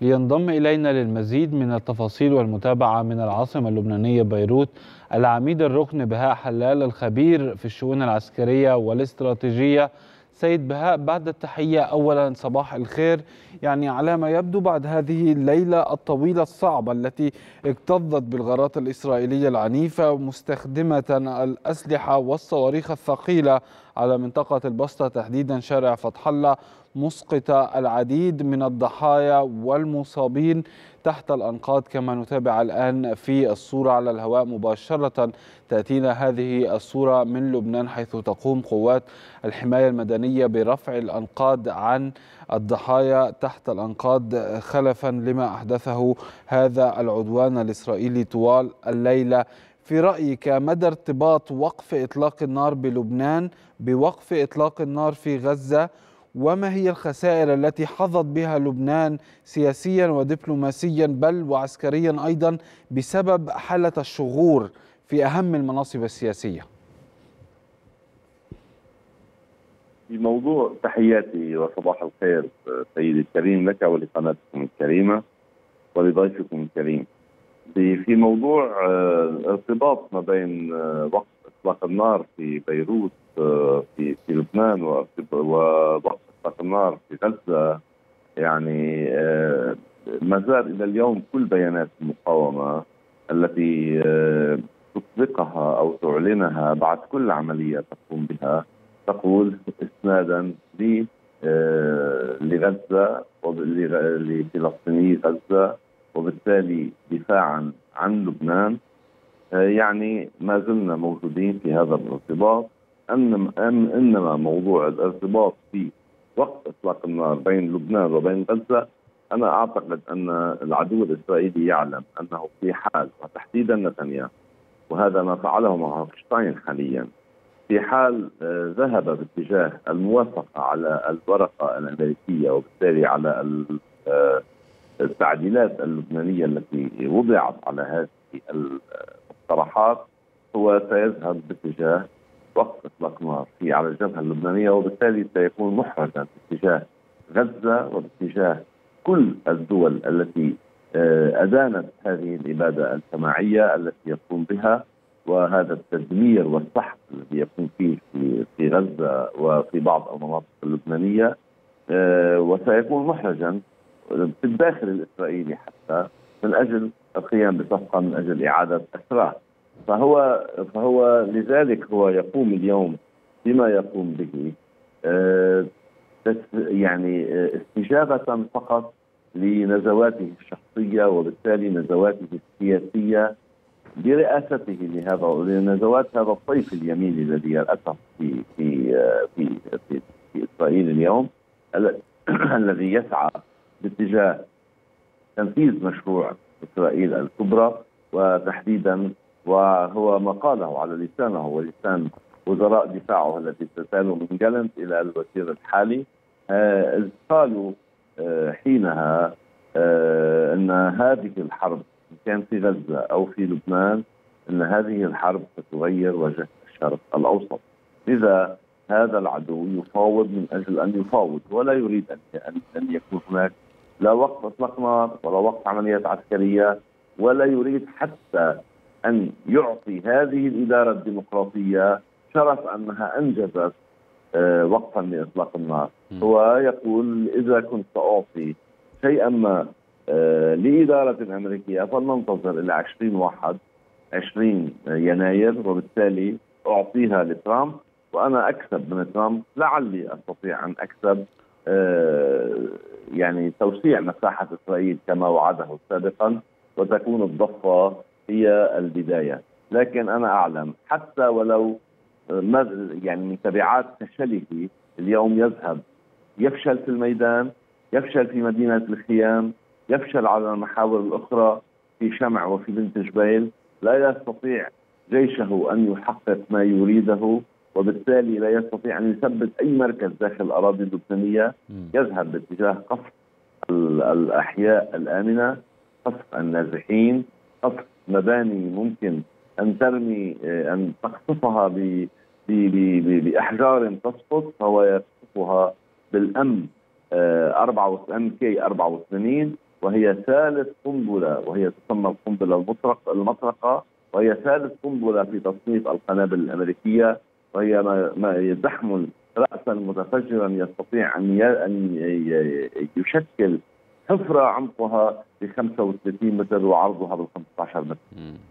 لينضم إلينا للمزيد من التفاصيل والمتابعة من العاصمة اللبنانية بيروت العميد الركن بهاء حلال الخبير في الشؤون العسكرية والاستراتيجية. سيد بهاء بعد التحية أولا صباح الخير. يعني على ما يبدو بعد هذه الليلة الطويلة الصعبة التي اكتظت بالغارات الإسرائيلية العنيفة مستخدمة الأسلحة والصواريخ الثقيلة على منطقة البسطة تحديدا شارع فتح الله مسقط العديد من الضحايا والمصابين تحت الأنقاض كما نتابع الآن في الصورة على الهواء مباشرة. تأتينا هذه الصورة من لبنان حيث تقوم قوات الحماية المدنية برفع الأنقاض عن الضحايا تحت الأنقاض خلفا لما أحدثه هذا العدوان الإسرائيلي طوال الليلة. في رأيك مدى ارتباط وقف إطلاق النار بلبنان بوقف إطلاق النار في غزة وما هي الخسائر التي حظت بها لبنان سياسيا ودبلوماسيا بل وعسكريا أيضا بسبب حالة الشغور في أهم المناصب السياسية؟ في موضوع تحياتي وصباح الخير سيدي الكريم لك ولقناتكم الكريمة ولضيفكم الكريم. في موضوع الارتباط ما بين وقف إطلاق النار في بيروت في في لبنان ووقف إطلاق النار في غزة. يعني ما زال إلى اليوم كل بيانات المقاومة التي تطلقها أو تعلنها بعد كل عملية تقوم بها تقول اسنادا لغزة لفلسطيني غزة وبالتالي دفاعا عن لبنان يعني ما زلنا موجودين في هذا الارتباط. إنما موضوع الارتباط في وقت إطلاق النار بين لبنان وبين غزة أنا أعتقد أن العدو الإسرائيلي يعلم أنه في حال وتحديدا نتنياهو وهذا ما فعله مع هوفشتاين حاليا في حال ذهب باتجاه الموافقة على الورقة الأمريكية وبالتالي على التعديلات اللبنانية التي وضعت على هذه المقترحات هو سيذهب باتجاه وقف إطلاق نار في على الجبهة اللبنانية وبالتالي سيكون محرجا باتجاه غزة وباتجاه كل الدول التي أدانت هذه الإبادة الجماعية التي يقوم بها وهذا التدمير والسحق الذي يكون فيه في في غزة وفي بعض المناطق اللبنانية وسيكون محرجا في الداخل الإسرائيلي حتى من أجل القيام بصفقة من أجل إعادة اسراه فهو فهو لذلك هو يقوم اليوم بما يقوم به يعني استجابة فقط لنزواته الشخصية وبالتالي نزواته السياسية برئاسته لهذا لنزوات هذا الطيف اليميني الذي يرأسه في في في في, في إسرائيل اليوم الذي يسعى باتجاه تنفيذ مشروع إسرائيل الكبرى وتحديدا وهو ما قاله على لسانه ولسان وزراء دفاعه التي تسالوا من جالنت إلى الوزير الحالي. آه قالوا آه حينها آه أن هذه الحرب كان في غزة أو في لبنان أن هذه الحرب ستغير وجه الشرق الأوسط. لذا هذا العدو يفاوض من أجل أن يفاوض ولا يريد أن أن يكون هناك لا وقف اطلاق نار ولا وقف عمليات عسكرية ولا يريد حتى أن يعطي هذه الإدارة الديمقراطية شرف أنها أنجزت وقفا لإطلاق النار. هو يقول إذا كنت ساعطي شيئا ما لإدارة أمريكية فلننتظر إلى 20 واحد 20 يناير وبالتالي أعطيها لترامب وأنا أكسب من ترامب. لعلي أستطيع أن أكسب. يعني توسيع مساحة إسرائيل كما وعده سابقا وتكون الضفة هي البداية، لكن أنا أعلم حتى ولو يعني من تبعات فشله اليوم يذهب يفشل في الميدان، يفشل في مدينة الخيام، يفشل على المحاور الأخرى في شمع وفي بنت جبيل، لا يستطيع جيشه أن يحقق ما يريده. وبالتالي لا يستطيع أن يثبت أي مركز داخل الأراضي اللبنانيه يذهب باتجاه قصف الأحياء الآمنة قصف النازحين قصف مباني ممكن أن ترمي أن تقصفها بأحجار تسقط فهو يقصفها بالأم 4 ام كي 84 وهي ثالث قنبلة وهي تسمى القنبلة المطرق المطرقة وهي ثالث قنبلة في تصنيف القنابل الأمريكية. وهي ما, ما تحمل راسا متفجرا يستطيع أن أن يشكل حفرة عمقها ب 35 متر وعرضها بال 15 متر.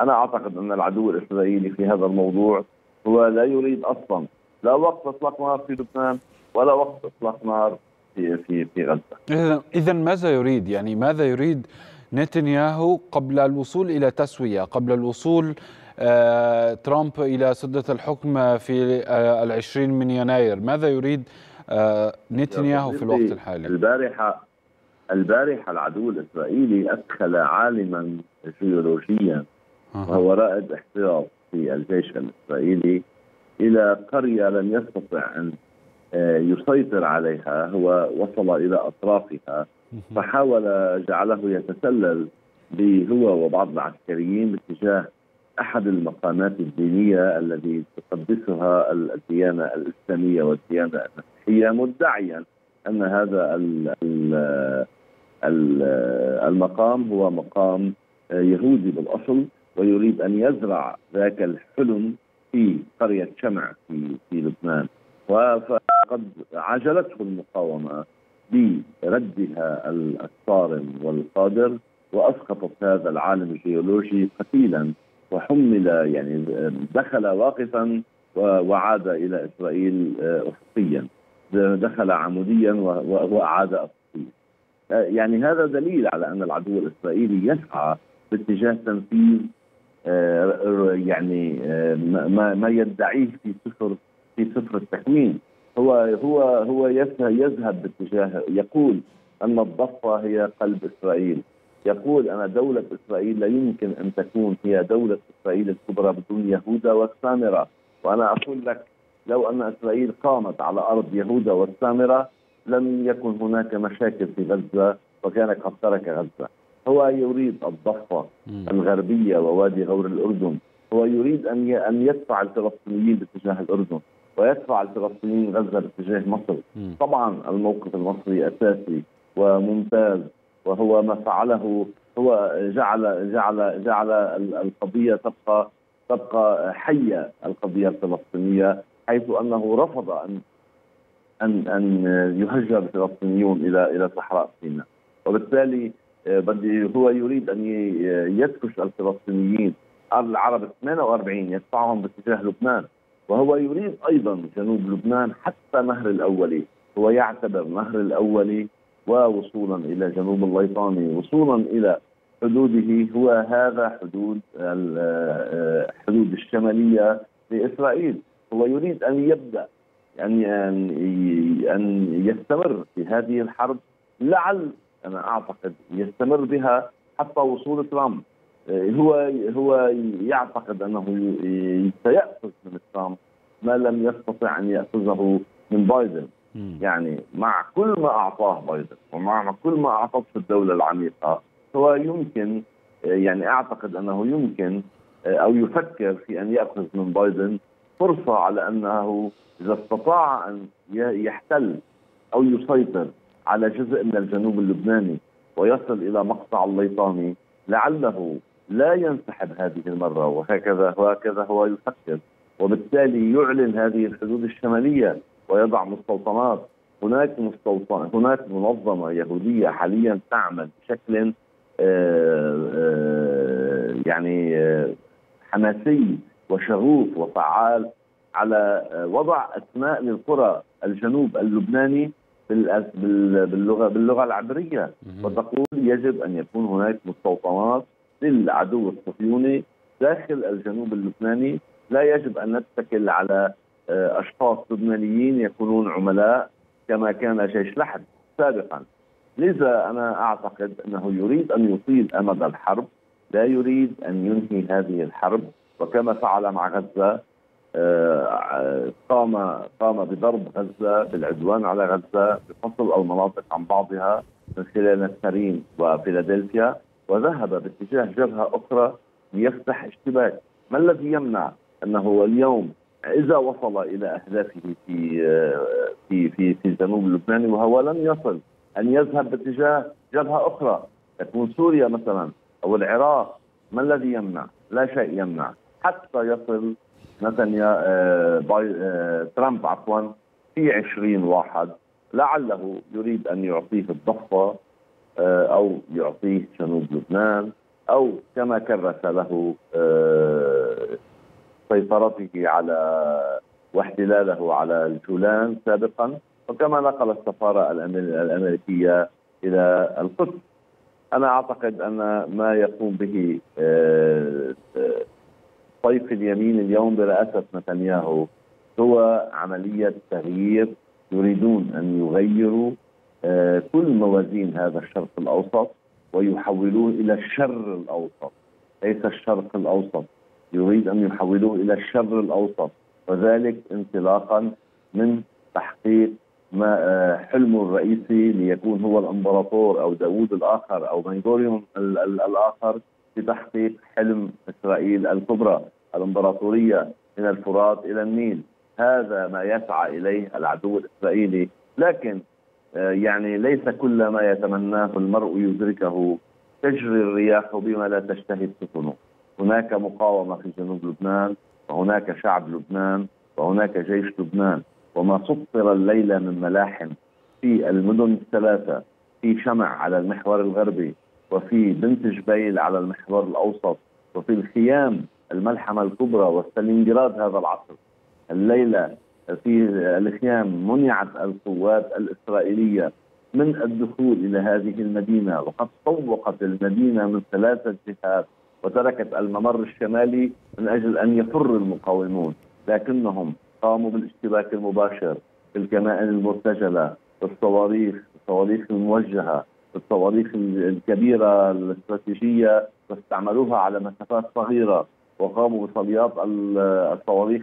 أنا أعتقد أن العدو الإسرائيلي في هذا الموضوع هو لا يريد أصلا لا وقت إطلاق نار في لبنان ولا وقت إطلاق نار في في في غزة. اذا ماذا يريد؟ يعني ماذا يريد نتنياهو قبل الوصول إلى تسوية، قبل الوصول ترامب إلى سدة الحكم في آه العشرين من يناير، ماذا يريد آه نتنياهو في الوقت الحالي؟ البارحة البارحة العدو الإسرائيلي أدخل عالما جيولوجيا وهو رائد احتياط في الجيش الإسرائيلي إلى قرية لم يستطع أن يسيطر عليها. هو وصل إلى أطرافها فحاول جعله يتسلل هو وبعض العسكريين باتجاه أحد المقامات الدينية التي تقدسها الديانة الإسلامية والديانة المسيحية مدعيا أن هذا المقام هو مقام يهودي بالأصل ويريد أن يزرع ذاك الحلم في قرية شمع في في لبنان. وقد عجلته المقاومة بردها الصارم والقادر وأسقطت هذا العالم الجيولوجي قتيلا. وحمل يعني دخل واقفا وعاد إلى إسرائيل افقيا. دخل عموديا وأعاد افقيا. يعني هذا دليل على أن العدو الإسرائيلي يسعى باتجاه تنفيذ يعني ما ما يدعيه في سفر في سفر التكوين. هو هو هو يذهب باتجاه يقول أن الضفة هي قلب إسرائيل. يقول أن دولة إسرائيل لا يمكن أن تكون هي دولة إسرائيل الكبرى بدون يهوذا والسامرة. وأنا أقول لك لو أن إسرائيل قامت على أرض يهوذا والسامرة لم يكن هناك مشاكل في غزة وكان قد ترك غزة. هو يريد الضفة الغربية ووادي غور الأردن. هو يريد أن أن يدفع الفلسطينيين باتجاه الأردن ويدفع الفلسطينيين غزة باتجاه مصر. طبعا الموقف المصري أساسي وممتاز. وهو ما فعله هو جعل جعل جعل القضية تبقى تبقى حية القضية الفلسطينية حيث أنه رفض أن أن أن يهجر الفلسطينيون إلى إلى صحراء سيناء. وبالتالي هو يريد أن يدفش الفلسطينيين العرب 48 يدفعهم باتجاه لبنان. وهو يريد أيضا جنوب لبنان حتى نهر الأولي. هو يعتبر نهر الأولي ووصولا إلى جنوب الليطاني وصولا إلى حدوده. هو هذا حدود الحدود الشمالية لإسرائيل. هو يريد أن يبدأ يعني أن أن يستمر في هذه الحرب. لعل أنا أعتقد يستمر بها حتى وصول ترامب. هو هو يعتقد أنه سيأخذ من ترامب ما لم يستطع أن يأخذه من بايدن. يعني مع كل ما أعطاه بايدن ومع كل ما اعطته الدولة العميقة هو يمكن يعني أعتقد أنه يمكن أو يفكر في أن يأخذ من بايدن فرصة على أنه إذا استطاع أن يحتل أو يسيطر على جزء من الجنوب اللبناني ويصل إلى مقطع الليطاني لعله لا ينسحب هذه المرة وهكذا وهكذا هو يفكر وبالتالي يعلن هذه الحدود الشمالية ويضع مستوطنات. هناك مستوطن هناك منظمة يهودية حاليا تعمل بشكل آآ آآ يعني آآ حماسي وشغوف وفعال على وضع أسماء للقرى الجنوب اللبناني باللغة باللغة العبرية. وتقول يجب أن يكون هناك مستوطنات للعدو الصهيوني داخل الجنوب اللبناني. لا يجب أن نتكل على أشخاص لبنانيين يكونون عملاء كما كان جيش لحد. سابقا لذا أنا أعتقد أنه يريد أن يطيل أمد الحرب لا يريد أن ينهي هذه الحرب. وكما فعل مع غزة قام قام بضرب غزة بالعدوان على غزة بفصل المناطق عن بعضها من خلال نسرين وفيلادلفيا وذهب باتجاه جبهة أخرى ليفتح اشتباك، ما الذي يمنع أنه اليوم إذا وصل إلى أهدافه في في في في الجنوب اللبناني وهو لم يصل أن يذهب باتجاه جبهة أخرى. تكون سوريا مثلا أو العراق ما الذي يمنع؟ لا شيء يمنع. حتى يصل نتنيا آه، آه، ترامب عفوا في 20 واحد. لعله يريد أن يعطيه الضفة آه، أو يعطيه جنوب لبنان أو كما كرس له سيطرته على واحتلاله على الجولان سابقا وكما نقل السفارة الأمريكية إلى القدس. أنا أعتقد أن ما يقوم به طيف اليمين اليوم برئاسة نتنياهو هو عملية تغيير. يريدون أن يغيروا آه، كل موازين هذا الشرق الأوسط ويحولوه إلى الشر الأوسط. ليس الشرق الأوسط. يريد أن يحولوه إلى الشر الأوسط وذلك انطلاقا من تحقيق ما آه، حلمه الرئيسي ليكون هو الإمبراطور أو داوود الآخر أو بنغوريون الآخر لتحقيق حلم إسرائيل الكبرى الإمبراطورية من الفرات إلى النيل. هذا ما يسعى إليه العدو الإسرائيلي. لكن آه، يعني ليس كل ما يتمناه المرء يدركه. تجري الرياح بما لا تشتهي السفن. هناك مقاومة في جنوب لبنان وهناك شعب لبنان وهناك جيش لبنان. وما سطر الليلة من ملاحم في المدن الثلاثة في شمع على المحور الغربي وفي بنت جبيل على المحور الأوسط وفي الخيام الملحمة الكبرى وستالينجراد هذا العصر. الليلة في الخيام منعت القوات الإسرائيلية من الدخول إلى هذه المدينة وقد طوقت المدينة من ثلاثة جهات وتركت الممر الشمالي من أجل أن يفر المقاومون لكنهم قاموا بالاشتباك المباشر في الكمائن المرتجلة بالصواريخ الصواريخ الموجهة الصواريخ الكبيرة الاستراتيجية واستعملوها على مسافات صغيرة وقاموا بصليات الصواريخ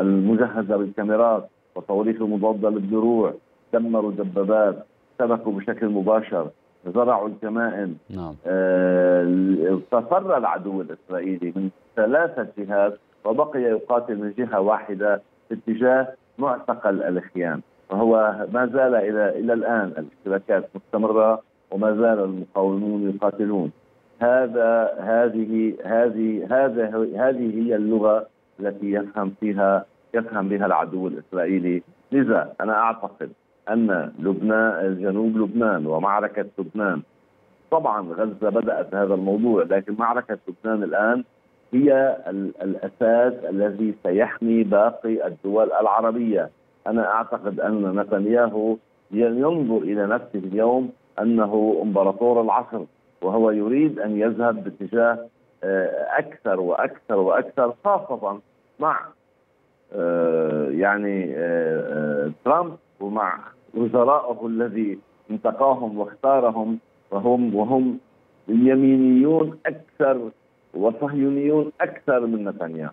المجهزة بالكاميرات والصواريخ المضادة للدروع دمروا دبابات سبكوا بشكل مباشر. زرعوا الكمائن نعم. آه تفر العدو الإسرائيلي من ثلاثة جهات وبقي يقاتل من جهة واحدة في اتجاه معتقل الخيام. فهو ما زال إلى إلى الآن الاشتباكات مستمرة وما زال المقاومون يقاتلون. هذا هذه هذه هذا هذه هي اللغة التي يفهم فيها يفهم بها العدو الإسرائيلي. لذا أنا أعتقد أن لبنان جنوب لبنان ومعركة لبنان. طبعا غزة بدأت هذا الموضوع لكن معركة لبنان الآن هي الأساس الذي سيحمي باقي الدول العربية. أنا أعتقد أن نتنياهو ينظر إلى نفسه اليوم أنه إمبراطور العصر وهو يريد أن يذهب باتجاه آه، أكثر وأكثر وأكثر خاصة مع آه، يعني آه، ترامب ومع وزرائه الذي انتقاهم واختارهم وهم وهم يمينيون أكثر وصهيونيون أكثر من نتنياهو.